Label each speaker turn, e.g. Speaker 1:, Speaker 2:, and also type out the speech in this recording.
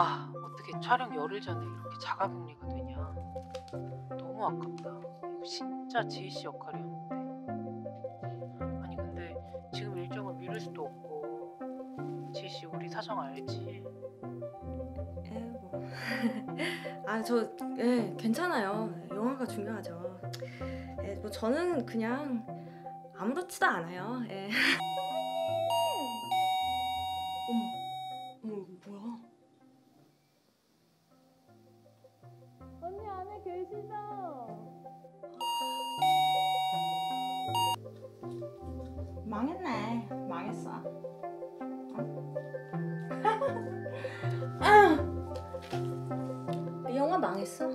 Speaker 1: 아, 어떻게 촬영 열흘 전에 이렇게 자가격리가 되냐. 너무 아깝다. 이거 진짜 지희 씨 역할이었는데. 미룰 수도 없고. 지희 씨 우리 사정 알지?
Speaker 2: 예, 뭐. 아, 저, 예, 괜찮아요. 영화가 중요하죠. 예, 뭐, 저는 그냥 아무렇지도 않아요. 예. 어머, 어머, 이거 뭐야?
Speaker 3: 언니 안에 계시죠?
Speaker 2: 망했네. 망했어. 아! 이 영화 망했어.